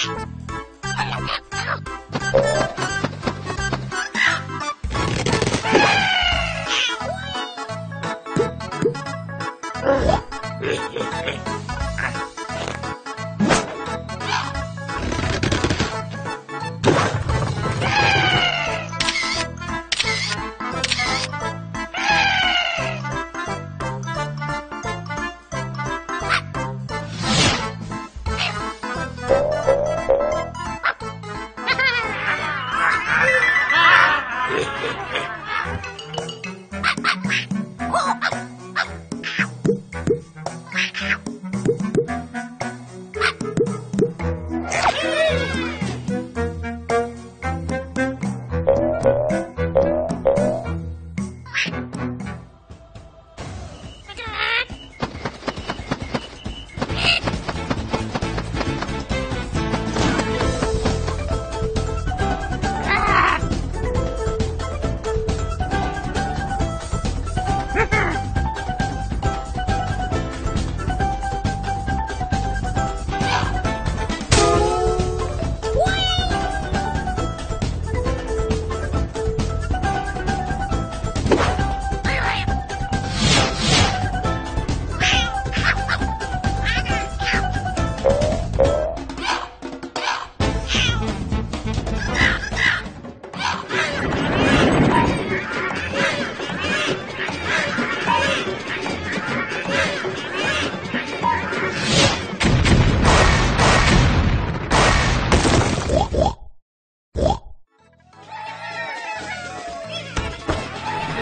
Tchau.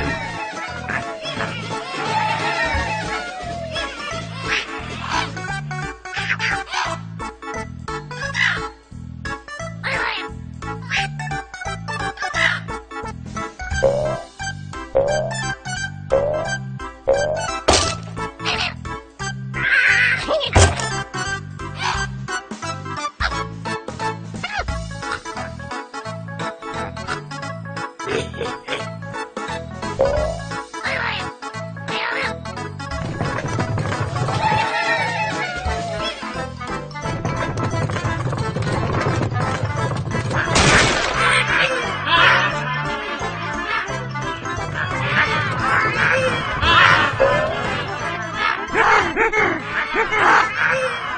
Ah! Yeah.